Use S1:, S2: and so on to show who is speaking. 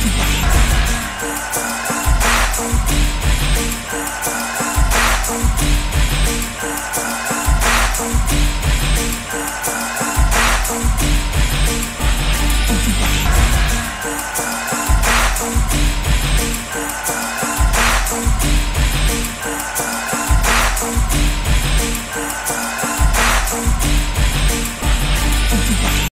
S1: you.